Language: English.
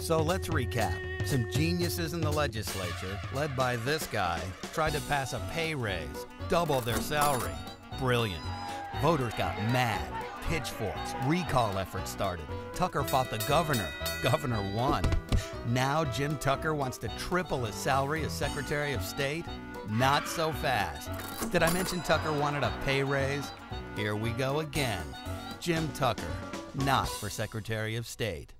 So let's recap. Some geniuses in the legislature, led by this guy, tried to pass a pay raise, double their salary. Brilliant. Voters got mad. Pitchforks, recall efforts started. Tucker fought the governor. Governor won. Now Jim Tucker wants to triple his salary as Secretary of State? Not so fast. Did I mention Tucker wanted a pay raise? Here we go again. Jim Tucker, not for Secretary of State.